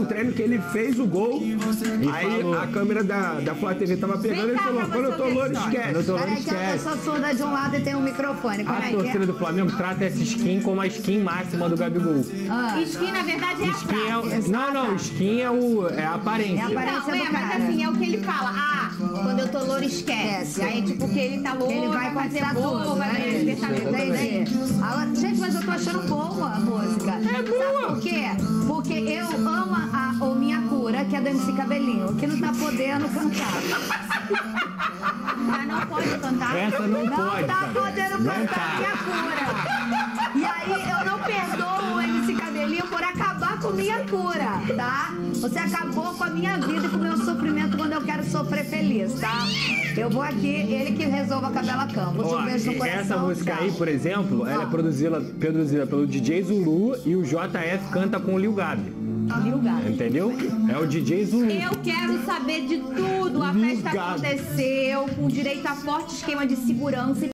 num treino que ele fez o gol. aí falou. a câmera da, da Flá TV tava pegando e ele falou: quando eu tô louro, esquece. Quando eu tô louro, que eu esquece. sou surda de um lado e tem um microfone. Como A é é? torcida do Flamengo trata essa skin como a skin máxima do Gabigol. Ah, Skin, na verdade, é a Skin é, o- não, não, skin é, o, é a aparência. É a aparência. Não, é, mas assim, é o que ele fala. Ah, quando eu tô louro, esquece. Esquece. Aí, tipo, que ele tá louro, Ele vai fazer gol, tudo, vai né? Entendi. Ela- Gente, mas eu tô achando boa a música. É boa. Sabe por quê? Porque eu amo Que é do MC Cabelinho, que não tá podendo cantar. Mas não pode cantar. Essa não, Não pode. tá cara. podendo Não cantar tá. Minha Cura. E aí eu não perdoo o MC Cabelinho por acabar com Minha Cura, tá? Você acabou com a minha vida e com o meu sofrimento quando eu quero sofrer feliz, tá? Eu vou aqui, ele que resolva a Cabela Campos. Ó, Um beijo no coração. essa música aí, por exemplo, ela é produzida, produzida pelo DJ Zulu e o JF canta com o Lil Gabi. Lil Gabi. Entendeu? É o DJ Zulu. Eu quero saber de tudo. A Ligado. festa aconteceu com direito a forte esquema de segurança.